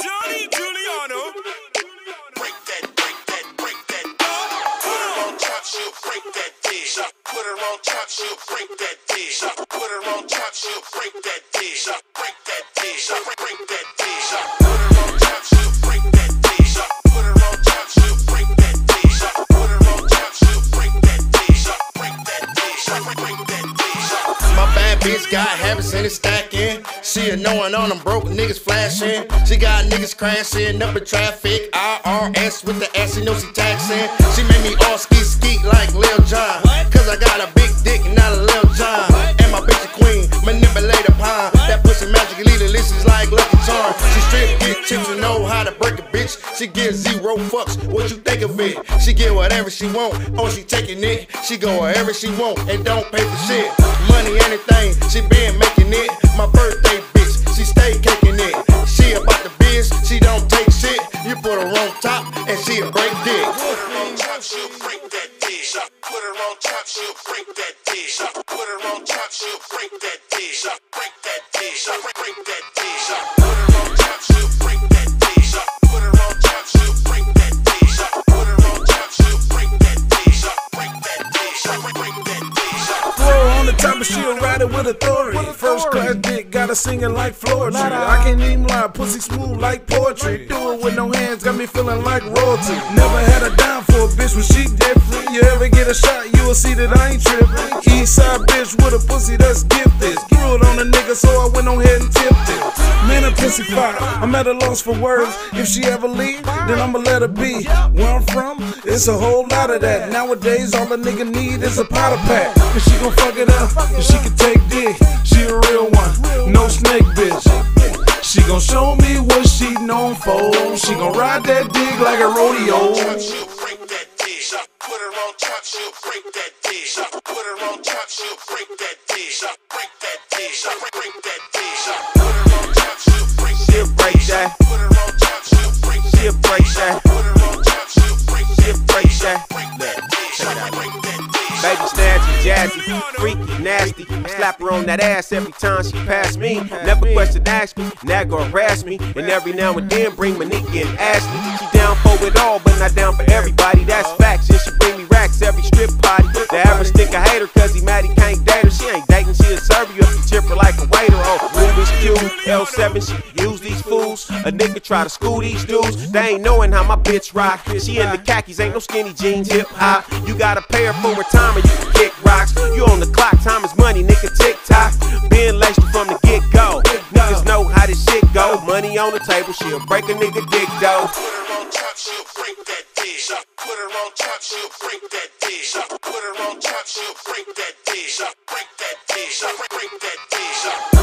Johnny Giuliano. Break that, break that, break that. Put on break that dick. Put on break that dick. Put on break that dick. Break that dick. Break that her bitch got habits and it's stacking. She annoying on them broke niggas flashing. She got niggas crashing up in traffic. IRS with the ass, she know she taxing. She made me all ski ski like Lil Jon. Cause I got a big dick, and not a Lil John. And my bitch a queen, manipulate a pine. That pussy magically delicious like Lucky Charm. She strip, get chips and know how to break a bitch. She get zero fucks, what you think of it? She get whatever she want, oh she taking it. She go wherever she want and don't pay for shit. Money, anything, she been making it. My birthday bitch, she stay caking it. She about the biz, she don't take shit. You put her on top and she a break dick. Put her on top, she'll break that dick. Put her on top, she'll break that dick. Put her on top, she'll break that dick. Break that dick. Break that dick. Put her on top, Throw her on the top, but she'll ride it with authority. First class dick, got her singing like Floyd. I can't even lie, pussy smooth like poetry. Do it with no hands, got me feeling like royalty. Never had a dime for a bitch when she different. You ever get a shot, you will see that I ain't tripping. East side bitch with a pussy that's gifted. Threw it on a nigga, so I went on ahead and tipped I'm at a loss for words. If she ever leave, then I'ma let her be. Where I'm from, it's a whole lot of that. Nowadays, all a nigga need is a powder pack. Cause she gon' fuck it up, and she can take dick. She a real one, no snake bitch. She gon' show me what she known for. She gon' ride that dick like a rodeo. Put her on top, she'll break that dick. Put her on top, she'll break that jazzy, freaky, nasty. I slap her on that ass every time she pass me. Never question ask me, nag or harass me. And every now and then bring Monique and Ashley. She down for it all, but not down for everybody. That's facts. And she bring me racks every strip L7, she use these fools. A nigga try to school these dudes. They ain't knowing how my bitch rock. She in the khakis, ain't no skinny jeans, hip hop. You gotta pay her for her time and you can kick rocks. You on the clock, time is money, nigga, tick tock. Been laced from the get go. Niggas know how this shit go. Money on the table, she'll break a nigga dick though. Put her on top, she'll break that dick. Put her on top, she'll break that dick. Put her on top, she'll break that dick. Break that dick. Break that dick.